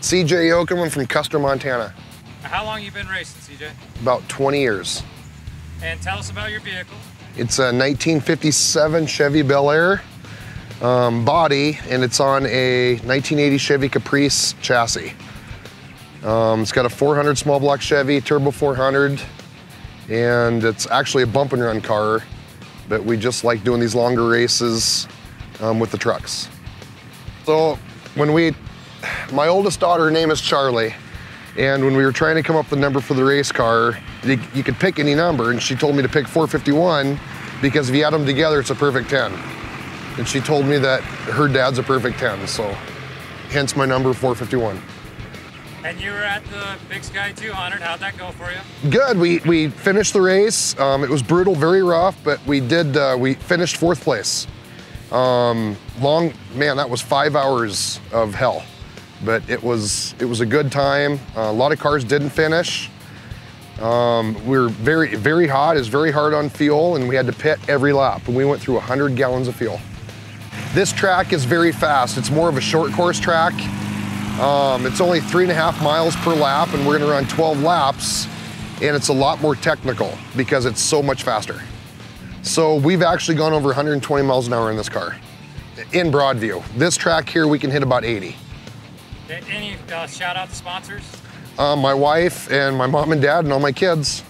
CJ Yochum, I'm from Custer, Montana. How long you been racing, CJ? About 20 years. And tell us about your vehicle. It's a 1957 Chevy Bel Air um, body, and it's on a 1980 Chevy Caprice chassis. Um, it's got a 400 small block Chevy, turbo 400, and it's actually a bump and run car, but we just like doing these longer races um, with the trucks. So when we, my oldest daughter, her name is Charlie, and when we were trying to come up with the number for the race car, you, you could pick any number, and she told me to pick 451 because if you add them together, it's a perfect 10. And she told me that her dad's a perfect 10, so hence my number 451. And you were at the Big Sky 200. How'd that go for you? Good. We we finished the race. Um, it was brutal, very rough, but we did. Uh, we finished fourth place. Um, long man, that was five hours of hell, but it was it was a good time. Uh, a lot of cars didn't finish. Um, we were very very hot. It was very hard on fuel, and we had to pit every lap. And we went through 100 gallons of fuel. This track is very fast. It's more of a short course track. Um, it's only three and a half miles per lap, and we're gonna run 12 laps, and it's a lot more technical because it's so much faster. So we've actually gone over 120 miles an hour in this car, in Broadview. This track here, we can hit about 80. Any uh, shout out to sponsors? Uh, my wife and my mom and dad and all my kids.